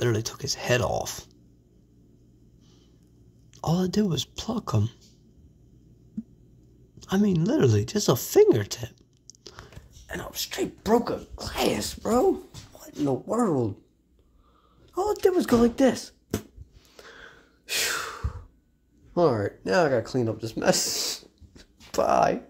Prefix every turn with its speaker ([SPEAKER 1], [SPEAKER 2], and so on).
[SPEAKER 1] literally took his head off. All I did was pluck him. I mean, literally, just a fingertip. And I straight broke a glass, bro. What in the world? All I did was go like this. Alright, now I gotta clean up this mess. Bye.